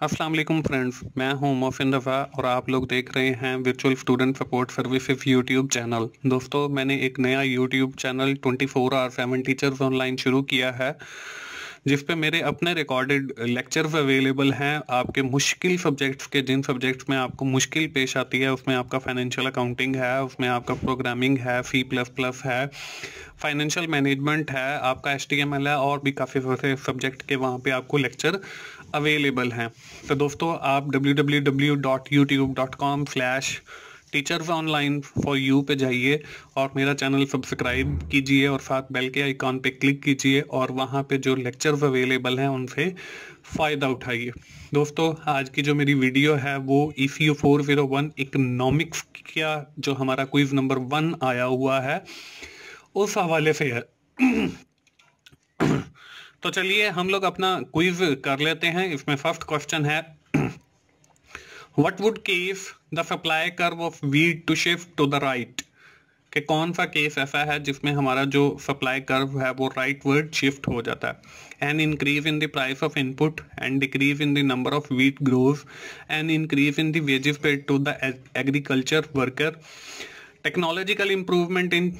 वालेकुम फ्रेंड्स, मैं हूँ मोहसिन रफ़ा और आप लोग देख रहे हैं virtual student support services YouTube channel दोस्तों, मैंने एक नया YouTube channel 24 four hour seven teachers online शुरू किया है जिस पे मेरे अपने रिकॉर्डेड लेक्चर्स अवेलेबल हैं। आपके मुश्किल सब्जेक्ट्स के, जिन सब्जेक्ट्स में आपको मुश्किल पेश आती है, उसमें आपका फाइनेंशियल अकाउंटिंग है, उसमें आपका प्रोग्रामिंग है सी प्लस प्लस है फाइनेंशियल मैनेजमेंट है, आपका एस है, और भी काफ़ी सारे सब्जेक्ट के वहाँ पे आपको लेक्चर अवेलेबल हैं। तो दोस्तों, आप www.youtube.com slash teachers online for you पे जाइए और मेरा चैनल सब्सक्राइब कीजिए और साथ बेल के आइकॉन पे क्लिक कीजिए और वहाँ पे जो लेक्चर्स अवेलेबल हैं, उनसे फ़ायदा उठाइए। दोस्तों, आज की जो मेरी वीडियो है, वो E C U four zero one economics का जो हमारा क्विज़ नंबर वन आया हुआ है, उस हवाले से है। तो चलिए हम लोग अपना क्विज कर लेते हैं। इसमें फ़र्स्ट क्वेश्चन है what would cause the supply curve of wheat to shift to the right कि कौन सा केस ऐसा है जिसमें हमारा जो सप्लाई कर्व है वो राइट वर्ड शिफ्ट हो जाता है। An increase in the price of input and decrease in the number of wheat grove and increase in the paid to the agriculture worker technological improvement in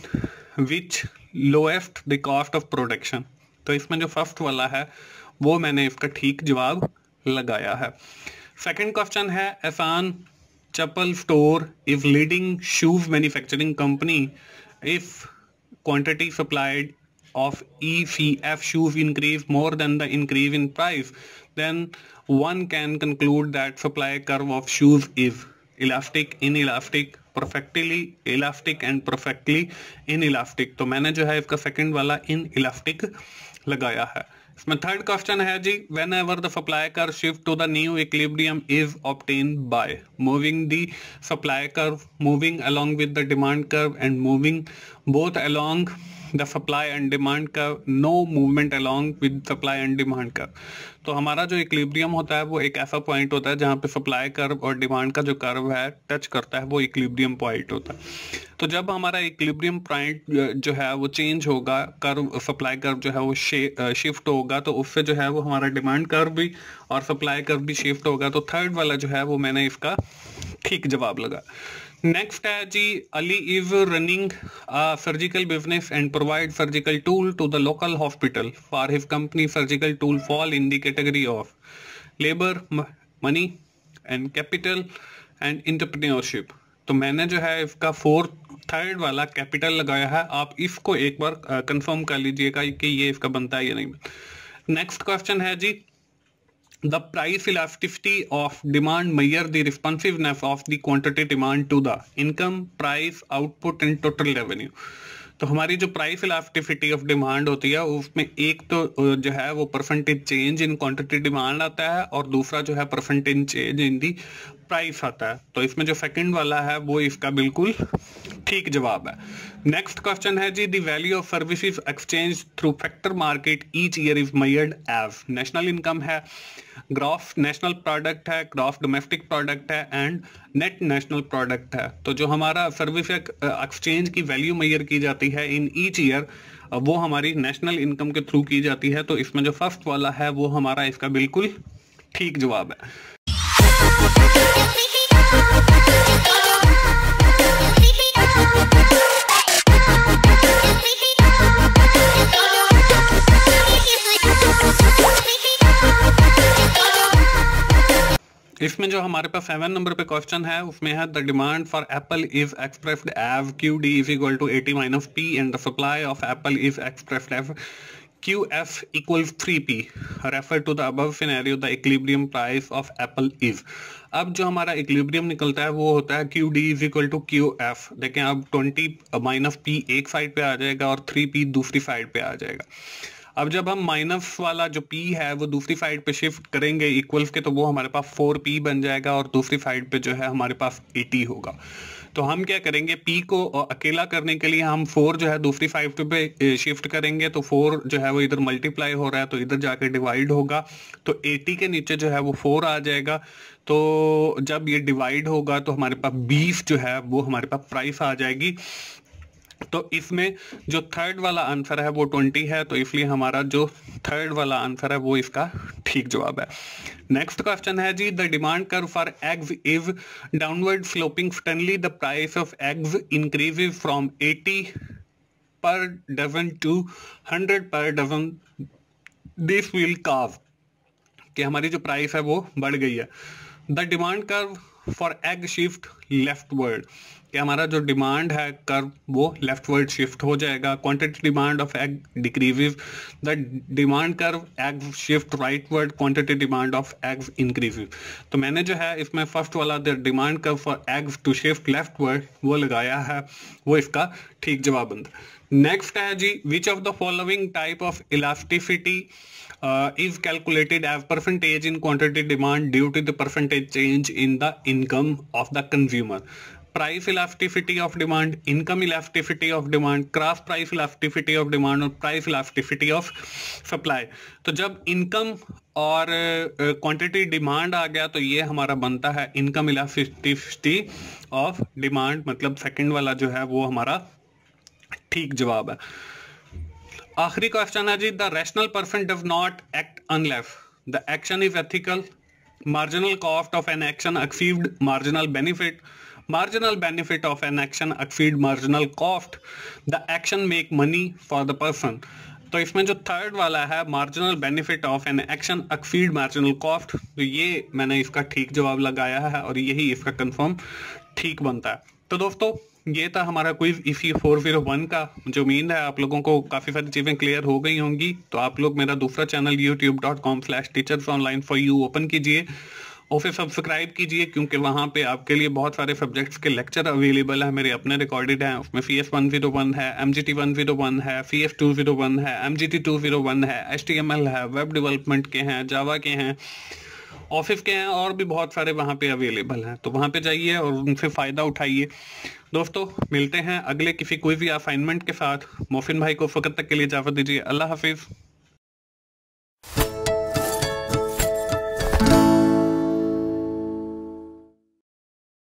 which lowest the cost of production तो इसमें जो first वाला है, वो मैंने इसका ठीक जवाब लगाया है। सेकंड क्वेश्चन है, Ehsan chappal store is leading shoes manufacturing company if quantity supplied of E C F shoes increase more than the increase in price then one can conclude that supply curve of shoes is elastic inelastic perfectly elastic and perfectly inelastic तो मैंने जो है इसका second वाला in elastic लगाया है। इसमें third question है जी whenever the supply curve shift to the new equilibrium is obtain by moving the supply curve moving along with the demand curve and moving both along the supply and demand का no movement along with supply and demand का। तो हमारा जो equilibrium होता है, वो एक ऐसा पॉइंट होता है जहाँ पे सप्लाई कर्व और डिमांड का जो कर्व है टच करता है, वो इक्लिब्रियम पॉइंट होता है। तो जब हमारा इक्लिब्रियम पॉइंट जो है, वो चेंज होगा कर्व सप्लाई कर्व जो है, वो शिफ्ट होगा तो उससे जो है, वो हमारा डिमांड कर्व भी और सप्लाई कर्व भी शिफ्ट होगा। तो थर्ड वाला जो है, वो मैंने इसका ठीक जवाब लगा। नेक्स्ट है जी Ali is running surgical business and provide surgical tool to the local hospital for his company surgical tool fall in the category of labour money and capital and entrepreneurship तो मैंने जो है इसका फोर्थ थर्ड वाला capital लगाया है। आप इसको एक बार कंफर्म uh, कर लीजिएगा कि ये इसका बनता है या नहीं नेक्स्ट क्वेश्चन है जी। The price elasticity of demand measure the responsiveness of the quantity demand to the income price output and total revenue तो हमारी जो प्राइस इलास्टिसिटी ऑफ़ डिमांड होती है उसमें एक तो जो है वो percentage change in quantity demand आता है और दूसरा जो है percentage change in the price आता है तो इसमें जो सेकंड वाला है वो इसका बिल्कुल ठीक जवाब है। नेक्स्ट क्वेश्चन है जी the value of services exchange through factor market each year is measured as national income है ग्रॉस नेशनल प्रोडक्ट है ग्रॉस डोमेस्टिक प्रोडक्ट है एंड नेट नेशनल प्रोडक्ट है। तो जो हमारा सर्विस एक्सचेंज की वैल्यू मैयर की जाती है इन ईच ईयर वो हमारी नेशनल इनकम के थ्रू की जाती है। तो इसमें जो फ़र्स्ट वाला है, वो हमारा इसका बिल्कुल ठीक जवाब है। इसमें जो हमारे पास सेवन नंबर पे क्वेश्चन है, उसमें है the demand for apple is expressed as Q D is equal to eighty minus P and the supply of apple is expressed as Q F equal three P refer to the above scenario the equilibrium price of apple is अब जो हमारा equilibrium निकलता है, वो होता है Q D is equal to Q F देखें, अब ट्वेंटी माइनस पी एक साइड पे आ जाएगा और थ्री पी दूसरी साइड पे आ जाएगा। अब जब हम माइनस वाला जो पी है, वो दूसरी साइड पे शिफ्ट करेंगे इक्वल्स के तो वो हमारे पास फोर पी बन जाएगा और दूसरी साइड पे जो है हमारे पास एटी होगा। तो हम क्या करेंगे पी को अकेला करने के लिए हम फोर जो है दूसरी साइड पे शिफ्ट करेंगे तो फोर जो है वो इधर मल्टीप्लाई हो रहा है तो इधर जाके डिवाइड होगा। तो एटी के नीचे जो है वो फोर आ जाएगा। तो जब ये डिवाइड होगा तो हमारे पास बीस जो है, वो हमारे पास प्राइस आ जाएगी। तो इसमें जो थर्ड वाला आंसर है वो ट्वेंटी है तो इसलिए हमारा जो थर्ड वाला आंसर है वो इसका ठीक जवाब है। नेक्स्ट क्वेश्चन है जी the demand curve for eggs is downward sloping suddenly the price of eggs increase from 80 per dozen to 100 पर डजन दिस विल काव कि हमारी जो प्राइस है वो बढ़ गई है। The demand curve for egg shift leftward कि हमारा जो डिमांड है कर्व वो लेफ़्ट वर्ड शिफ्ट हो जाएगा। Quantity demand of egg decreases the demand curve egg shift rightward quantity demand of eggs increases तो मैंने जो है इसमें फ़र्स्ट वाला the demand curve for eggs to shift leftward वो लगाया है। वो इसका ठीक जवाब बनता नेक्स्ट है जी which of the following type of elasticity is calculated as percentage in in demand due to to the percentage change in the income of the price elasticity of demand income elasticity of demand cross price elasticity of demand और price elasticity of supply तो जब income और quantity demand आ गया तो ये हमारा बनता है इनकम इलास्टिसिटी ऑफ़ डिमांड मतलब सेकंड वाला जो है वो हमारा ठीक जवाब है। आखिरी क्वेश्चन है जी the rational person does not act unless the action is ethical marginal cost of an action exceed marginal benefit marginal benefit of an action exceed marginal cost. The action make money for the person. तो इसमें जो third वाला है marginal benefit of an action exceed marginal cost तो ये मैंने इसका ठीक जवाब लगाया है और यही इसका कंफर्म ठीक बनता है। तो दोस्तों, ये था हमारा क्विज इसी फोर ज़ीरो वन का। जो उम्मीद है आप लोगों को काफ़ी सारी चीज़ें क्लियर हो गई होंगी। तो आप लोग मेरा दूसरा channel YouTube dot com slash teachers online for you open कीजिए। फिर सब्सक्राइब कीजिए, क्योंकि वहाँ पे आपके लिए बहुत सारे सब्जेक्ट्स के लेक्चर अवेलेबल है। मेरे अपने रिकॉर्डेड हैं, उसमें C S one zero one है M G T one zero one है C F two zero one है M G T two zero one है एच टी एम एल है वेब डेवलपमेंट के हैं जावा के हैं ऑफ़िस के हैं, और भी बहुत सारे वहाँ पे अवेलेबल हैं। तो वहाँ पे जाइए और उनसे फ़ायदा उठाइए। दोस्तों, मिलते हैं अगले किसी कोई भी असाइनमेंट के साथ। मोफिन भाई को फ़कत तक के लिए इजाज़त दीजिए। अल्लाह हाफिज़।